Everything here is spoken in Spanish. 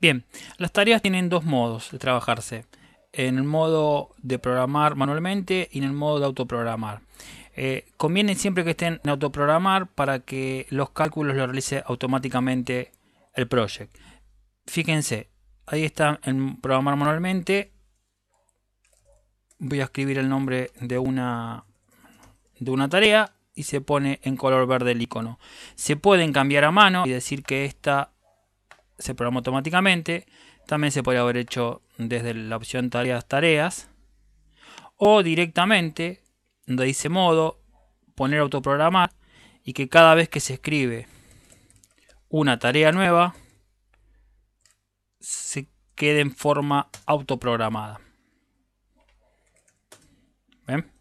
Bien, las tareas tienen dos modos de trabajarse. En el modo de programar manualmente y en el modo de autoprogramar. Eh, conviene siempre que estén en autoprogramar para que los cálculos los realice automáticamente el project. Fíjense, ahí está en programar manualmente. Voy a escribir el nombre de una de una tarea y se pone en color verde el icono. Se pueden cambiar a mano y decir que esta se programa automáticamente. También se puede haber hecho desde la opción tareas tareas o directamente donde dice modo poner autoprogramar y que cada vez que se escribe una tarea nueva se quede en forma autoprogramada. ¿Ven?